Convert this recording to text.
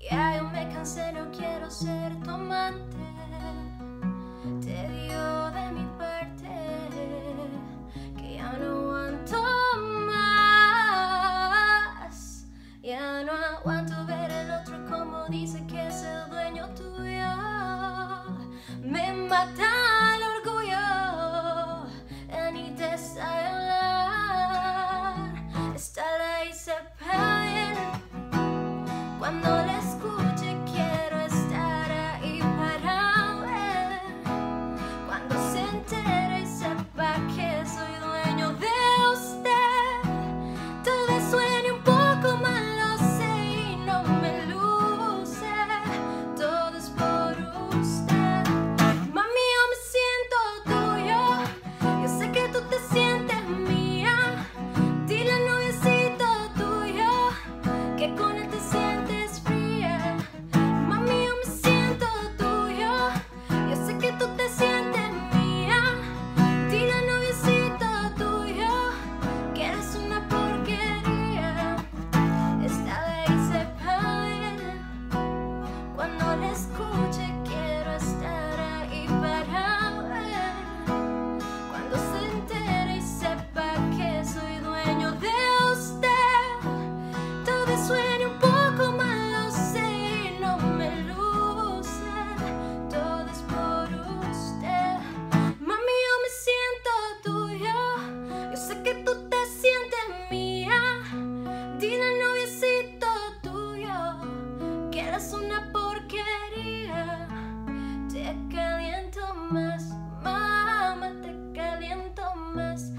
Ya yo me cansé, no quiero ser tu amante. Te dio de mi parte que ya no aguanto más. Ya no aguanto ver el otro como dice que es el dueño tuyo. Me mata. promise